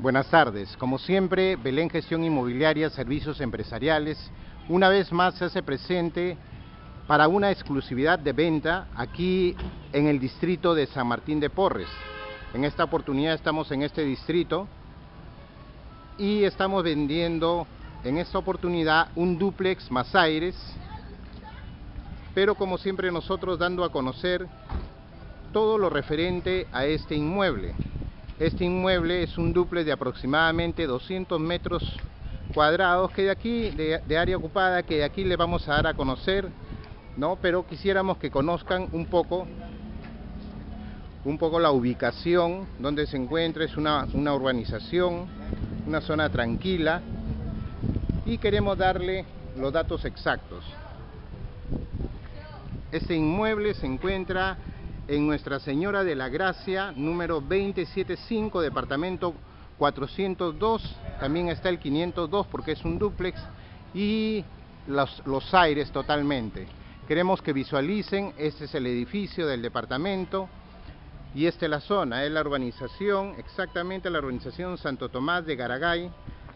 Buenas tardes. Como siempre, Belén Gestión Inmobiliaria, Servicios Empresariales, una vez más se hace presente para una exclusividad de venta aquí en el distrito de San Martín de Porres. En esta oportunidad estamos en este distrito y estamos vendiendo en esta oportunidad un duplex más aires, pero como siempre nosotros dando a conocer todo lo referente a este inmueble. Este inmueble es un duple de aproximadamente 200 metros cuadrados que de aquí, de, área ocupada, que de aquí le vamos a dar a conocer, ¿no? Pero quisiéramos que conozcan un poco un poco la ubicación donde se encuentra, es una, una urbanización, una zona tranquila y queremos darle los datos exactos. Este inmueble se encuentra en Nuestra Señora de la Gracia, número 275, departamento 402. También está el 502 porque es un duplex y los, los aires totalmente. Queremos que visualicen, este es el edificio del departamento y esta es la zona, es la urbanización, exactamente la urbanización Santo Tomás de Garagay,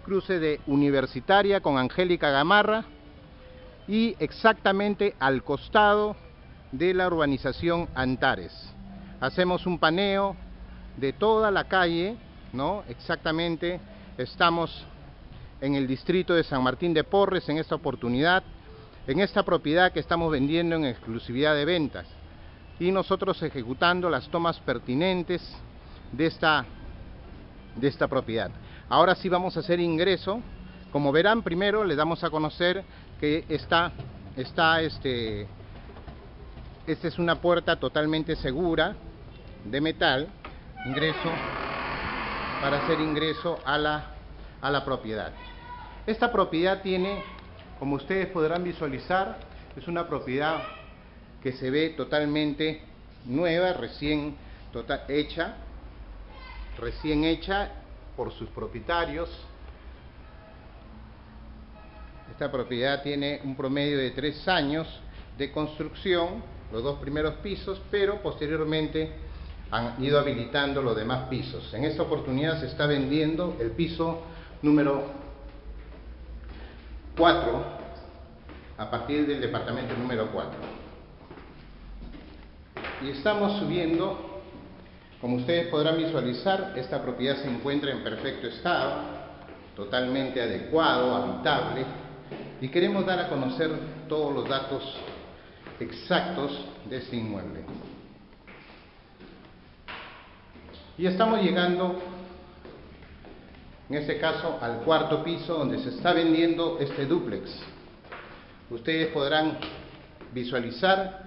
cruce de Universitaria con Angélica Gamarra y exactamente al costado de la urbanización Antares. Hacemos un paneo de toda la calle, ¿no? Exactamente, estamos en el distrito de San Martín de Porres en esta oportunidad, en esta propiedad que estamos vendiendo en exclusividad de ventas y nosotros ejecutando las tomas pertinentes de esta, de esta propiedad. Ahora sí vamos a hacer ingreso. Como verán, primero le damos a conocer que está, está este, esta es una puerta totalmente segura de metal, ingreso para hacer ingreso a la, a la propiedad. Esta propiedad tiene, como ustedes podrán visualizar, es una propiedad que se ve totalmente nueva, recién total, hecha, recién hecha por sus propietarios. Esta propiedad tiene un promedio de tres años de construcción los dos primeros pisos, pero posteriormente han ido habilitando los demás pisos. En esta oportunidad se está vendiendo el piso número 4 a partir del departamento número 4. Y estamos subiendo, como ustedes podrán visualizar, esta propiedad se encuentra en perfecto estado, totalmente adecuado, habitable, y queremos dar a conocer todos los datos exactos de este inmueble. Y estamos llegando, en este caso, al cuarto piso donde se está vendiendo este duplex. Ustedes podrán visualizar,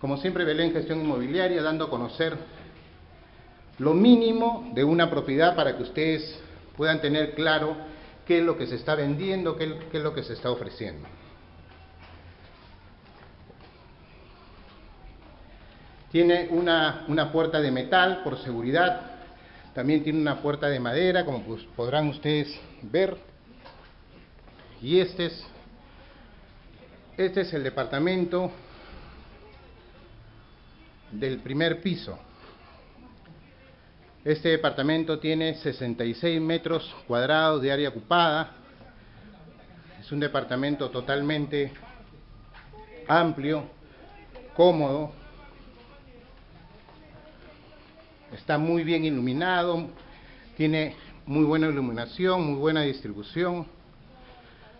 como siempre Belén Gestión Inmobiliaria, dando a conocer lo mínimo de una propiedad para que ustedes puedan tener claro qué es lo que se está vendiendo, qué es lo que se está ofreciendo. Tiene una, puerta de metal por seguridad. También tiene una puerta de madera, como pues podrán ustedes ver. Y este es, este es el departamento del primer piso. Este departamento tiene 66 metros cuadrados de área ocupada. Es un departamento totalmente amplio, cómodo, está muy bien iluminado, tiene muy buena iluminación, muy buena distribución.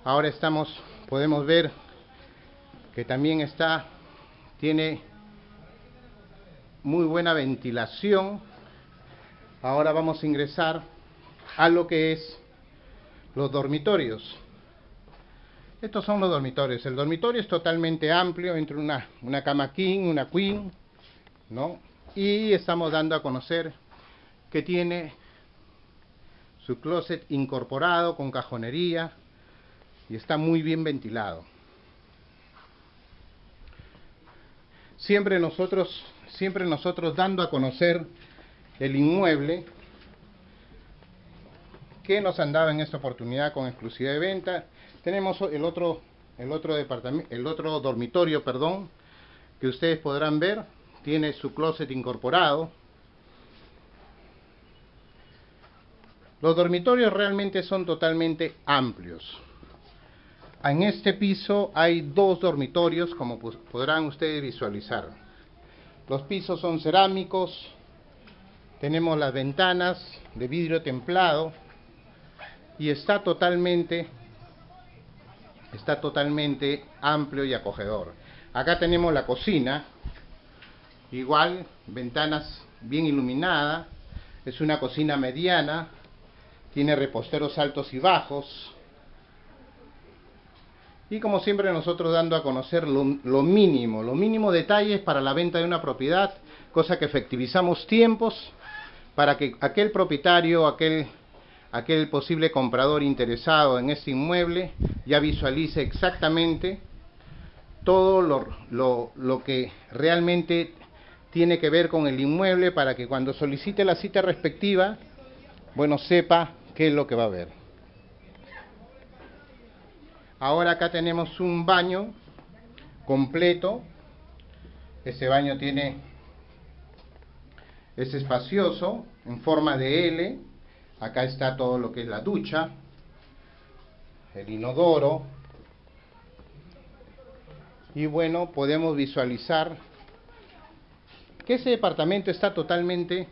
Ahora estamos, podemos ver que también está, tiene muy buena ventilación. Ahora vamos a ingresar a lo que es los dormitorios. Estos son los dormitorios. El dormitorio es totalmente amplio, entre una, una cama king, una queen, ¿no? Y estamos dando a conocer que tiene su closet incorporado con cajonería y está muy bien ventilado. Siempre nosotros, siempre nosotros dando a conocer el inmueble que nos han dado en esta oportunidad con exclusividad de venta. Tenemos el otro, el otro departamento, el otro dormitorio, perdón, que ustedes podrán ver tiene su closet incorporado. Los dormitorios realmente son totalmente amplios. En este piso hay dos dormitorios, como podrán ustedes visualizar. Los pisos son cerámicos, tenemos las ventanas de vidrio templado y está totalmente, está totalmente amplio y acogedor. Acá tenemos la cocina, igual, ventanas bien iluminadas, es una cocina mediana, tiene reposteros altos y bajos. Y como siempre nosotros dando a conocer lo, mínimo, lo mínimo detalles para la venta de una propiedad, cosa que efectivizamos tiempos para que aquel propietario, aquel, aquel posible comprador interesado en este inmueble ya visualice exactamente todo lo, lo, lo que realmente tiene que ver con el inmueble para que cuando solicite la cita respectiva, bueno, sepa qué es lo que va a ver. Ahora acá tenemos un baño completo. Este baño tiene, es espacioso, en forma de L. Acá está todo lo que es la ducha, el inodoro. Y bueno, podemos visualizar que ese departamento está totalmente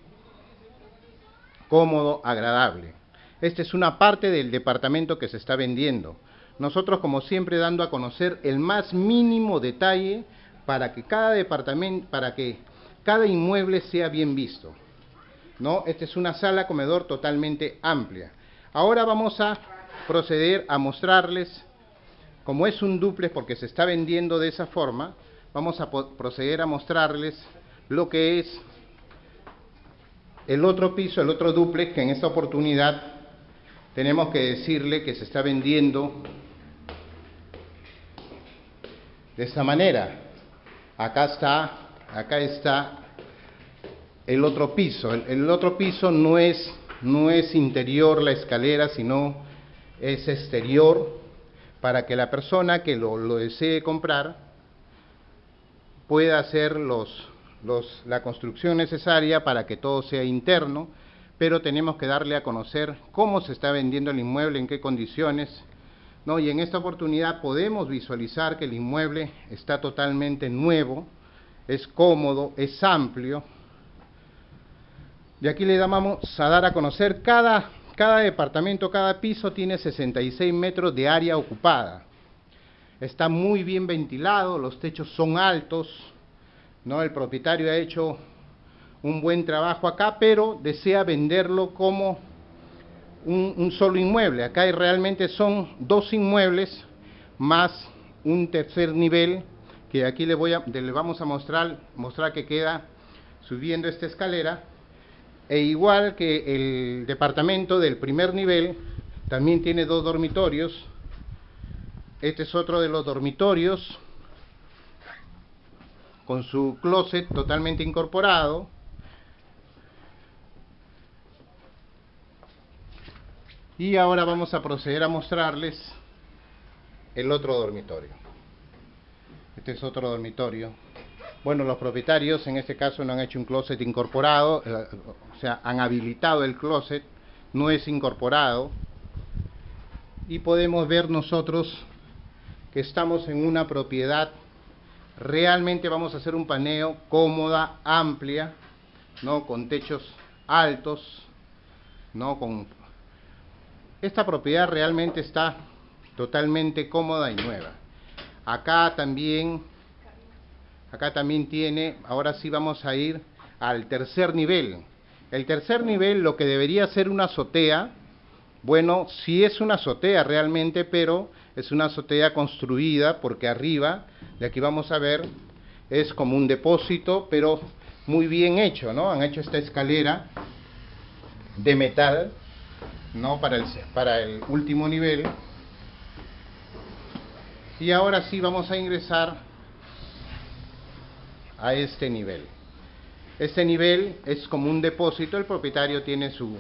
cómodo, agradable. Esta es una parte del departamento que se está vendiendo. Nosotros, como siempre, dando a conocer el más mínimo detalle para que cada departamento, para que cada inmueble sea bien visto. ¿No? Esta es una sala comedor totalmente amplia. Ahora vamos a proceder a mostrarles, como es un duplex porque se está vendiendo de esa forma, vamos a proceder a mostrarles lo que es el otro piso, el otro duplex que en esta oportunidad tenemos que decirle que se está vendiendo de esta manera. Acá está, acá está el otro piso. El, otro piso no es, no es interior la escalera, sino es exterior para que la persona que lo, lo desee comprar pueda hacer los, la construcción necesaria para que todo sea interno pero tenemos que darle a conocer cómo se está vendiendo el inmueble, en qué condiciones, ¿no? Y en esta oportunidad podemos visualizar que el inmueble está totalmente nuevo, es cómodo, es amplio. Y aquí le damos a dar a conocer cada, cada departamento, cada piso tiene 66 metros de área ocupada. Está muy bien ventilado, los techos son altos, ¿no? El propietario ha hecho un buen trabajo acá, pero desea venderlo como un, solo inmueble. Acá realmente son dos inmuebles más un tercer nivel que aquí le, voy a, vamos a mostrar, mostrar que queda subiendo esta escalera. E igual que el departamento del primer nivel, también tiene dos dormitorios. Este es otro de los dormitorios con su closet totalmente incorporado. Y ahora vamos a proceder a mostrarles el otro dormitorio. Este es otro dormitorio. Bueno, los propietarios en este caso no han hecho un closet incorporado, eh, o sea, han habilitado el closet, no es incorporado. Y podemos ver nosotros que estamos en una propiedad, realmente vamos a hacer un paneo cómoda, amplia, ¿no? Con techos altos, ¿no? Con esta propiedad realmente está totalmente cómoda y nueva. Acá también, acá también tiene, ahora sí vamos a ir al tercer nivel. El tercer nivel, lo que debería ser una azotea, bueno, sí es una azotea realmente, pero es una azotea construida porque arriba, de aquí vamos a ver, es como un depósito, pero muy bien hecho, ¿no? Han hecho esta escalera de metal no para el, para el último nivel. Y ahora sí vamos a ingresar a este nivel. Este nivel es como un depósito, el propietario tiene su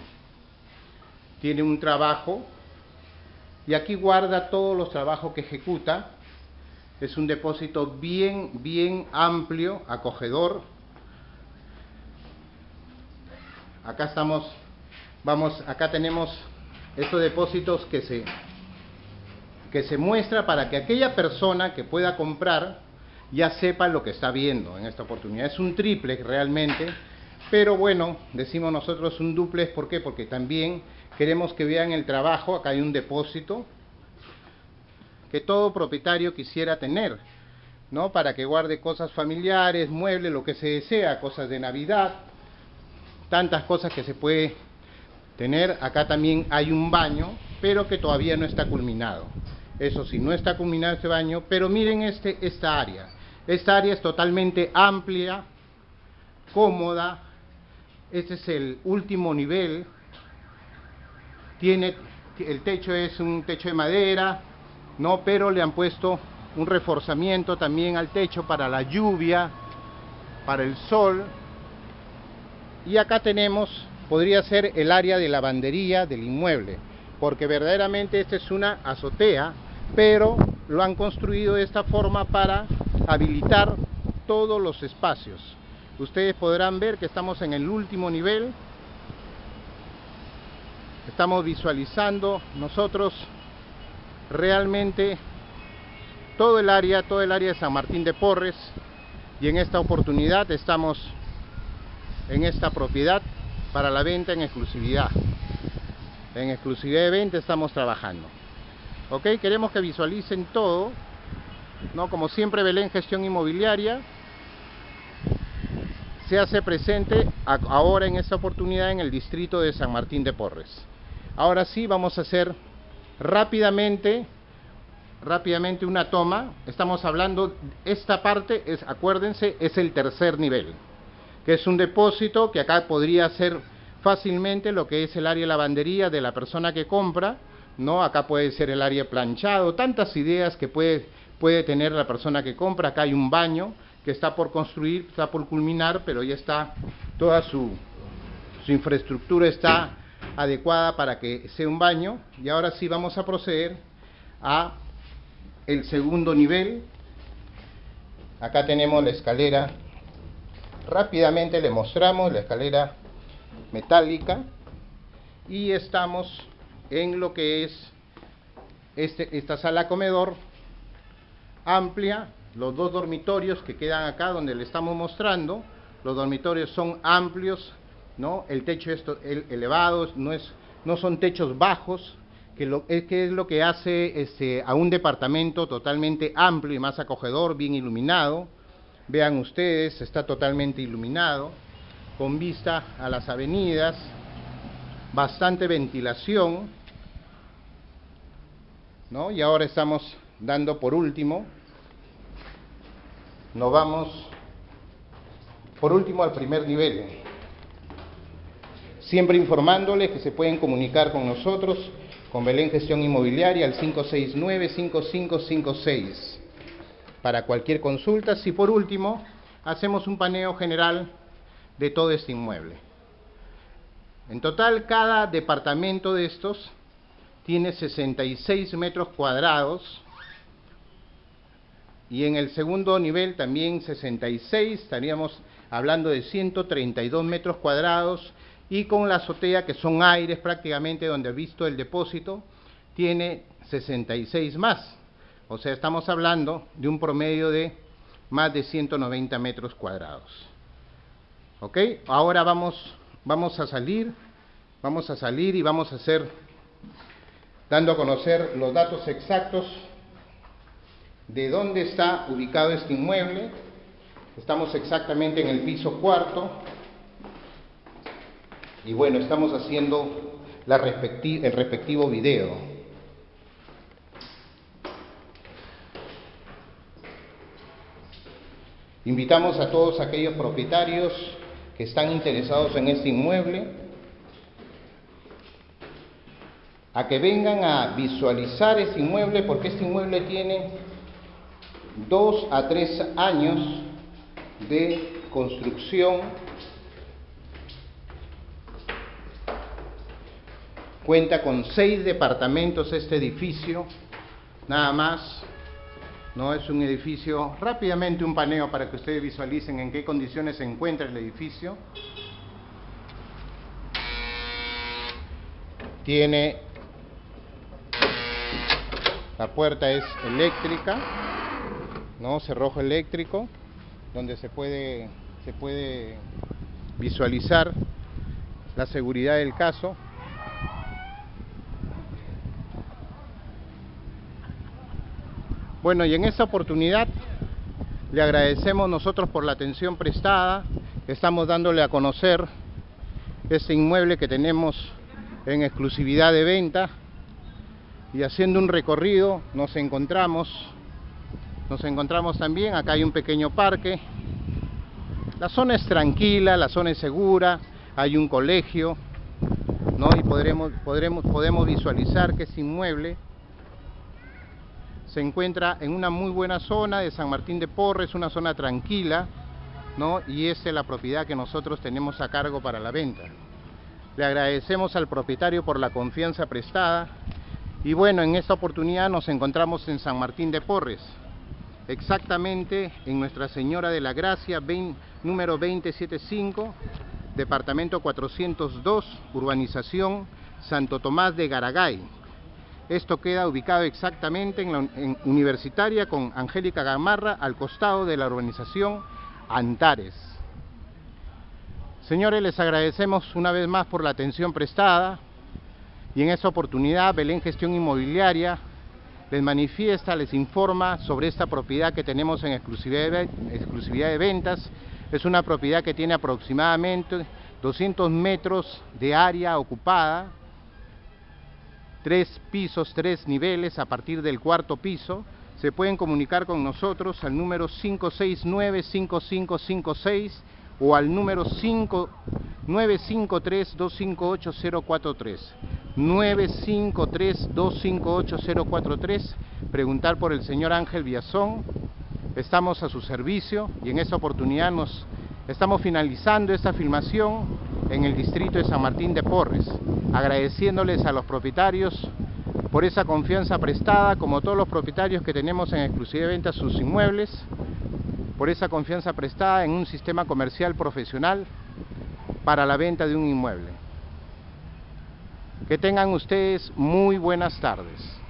tiene un trabajo y aquí guarda todos los trabajos que ejecuta. Es un depósito bien bien amplio, acogedor. Acá estamos Vamos, acá tenemos estos depósitos que se, que se muestra para que aquella persona que pueda comprar ya sepa lo que está viendo en esta oportunidad. Es un triple realmente, pero bueno, decimos nosotros un duplex, ¿por qué? Porque también queremos que vean el trabajo, acá hay un depósito que todo propietario quisiera tener, ¿no? Para que guarde cosas familiares, muebles, lo que se desea, cosas de Navidad, tantas cosas que se puede tener. Acá también hay un baño, pero que todavía no está culminado. Eso sí, no está culminado este baño, pero miren este, esta área. Esta área es totalmente amplia, cómoda. Este es el último nivel. Tiene, el techo es un techo de madera, no, pero le han puesto un reforzamiento también al techo para la lluvia, para el sol. Y acá tenemos, podría ser el área de lavandería del inmueble, porque verdaderamente esta es una azotea, pero lo han construido de esta forma para habilitar todos los espacios. Ustedes podrán ver que estamos en el último nivel. Estamos visualizando nosotros realmente todo el área, todo el área de San Martín de Porres y en esta oportunidad estamos en esta propiedad para la venta en exclusividad. En exclusividad de venta estamos trabajando. Ok, queremos que visualicen todo, ¿no? Como siempre Belén Gestión Inmobiliaria se hace presente ahora en esta oportunidad en el distrito de San Martín de Porres. Ahora sí vamos a hacer rápidamente rápidamente una toma. Estamos hablando, esta parte es, acuérdense, es el tercer nivel, que es un depósito que acá podría ser fácilmente lo que es el área de lavandería de la persona que compra, ¿no? Acá puede ser el área planchado, tantas ideas que puede, puede tener la persona que compra. Acá hay un baño que está por construir, está por culminar, pero ya está toda su, su infraestructura está adecuada para que sea un baño. Y ahora sí vamos a proceder a el segundo nivel. Acá tenemos la escalera. Rápidamente le mostramos la escalera metálica y estamos en lo que es este, esta sala comedor amplia, los dos dormitorios que quedan acá donde le estamos mostrando, los dormitorios son amplios, ¿no? El techo es elevado, no, es, no son techos bajos, que, es, que es lo que hace este, a un departamento totalmente amplio y más acogedor, bien iluminado. Vean ustedes, está totalmente iluminado, con vista a las avenidas, bastante ventilación, ¿no? Y ahora estamos dando por último, nos vamos por último al primer nivel, siempre informándoles que se pueden comunicar con nosotros con Belén Gestión Inmobiliaria al 569-5556 para cualquier consulta. Si por último hacemos un paneo general de todo este inmueble. En total, cada departamento de estos tiene 66 metros cuadrados y en el segundo nivel también 66, estaríamos hablando de 132 metros cuadrados y con la azotea, que son aires prácticamente donde he visto el depósito, tiene 66 más. O sea, estamos hablando de un promedio de más de 190 metros cuadrados. ¿Ok? Ahora vamos, vamos a salir, vamos a salir y vamos a hacer, dando a conocer los datos exactos de dónde está ubicado este inmueble. Estamos exactamente en el piso cuarto, y bueno, estamos haciendo el respectivo video. Invitamos a todos aquellos propietarios que están interesados en este inmueble a que vengan a visualizar este inmueble porque este inmueble tiene dos a tres años de construcción Cuenta con seis departamentos este edificio, nada más. No es un edificio, rápidamente un paneo para que ustedes visualicen en qué condiciones se encuentra el edificio. Tiene la puerta es eléctrica, ¿no? Cerrojo eléctrico, donde se puede, se puede visualizar la seguridad del caso. Bueno, y en esta oportunidad le agradecemos nosotros por la atención prestada. Estamos dándole a conocer este inmueble que tenemos en exclusividad de venta y haciendo un recorrido nos encontramos nos encontramos también acá hay un pequeño parque la zona es tranquila la zona es segura hay un colegio ¿no? y podremos, podremos, podemos visualizar que este inmueble se encuentra en una muy buena zona de San Martín de Porres, una zona tranquila, ¿no? y esa es la propiedad que nosotros tenemos a cargo para la venta. Le agradecemos al propietario por la confianza prestada y bueno, en esta oportunidad nos encontramos en San Martín de Porres, exactamente en Nuestra Señora de la Gracia, número 275, departamento 402, urbanización Santo Tomás de Garagay. Esto queda ubicado exactamente en la Universitaria con Angélica Gamarra, al costado de la urbanización Antares. Señores, les agradecemos una vez más por la atención prestada, y en esta oportunidad Belén Gestión Inmobiliaria les manifiesta, les informa sobre esta propiedad que tenemos en exclusividad de, exclusividad de ventas. Es una propiedad que tiene aproximadamente 200 metros de área ocupada, tres pisos, tres niveles a partir del cuarto piso. Se pueden comunicar con nosotros al número 569-5556 o al número 953-258-043. 953-258-043, preguntar por el señor Ángel Viazón. Estamos a su servicio y en esta oportunidad nos estamos finalizando esta filmación en el distrito de San Martín de Porres, agradeciéndoles a los propietarios por esa confianza prestada, como todos los propietarios que tenemos en exclusiva venta sus inmuebles, por esa confianza prestada en un sistema comercial profesional para la venta de un inmueble. Que tengan ustedes muy buenas tardes.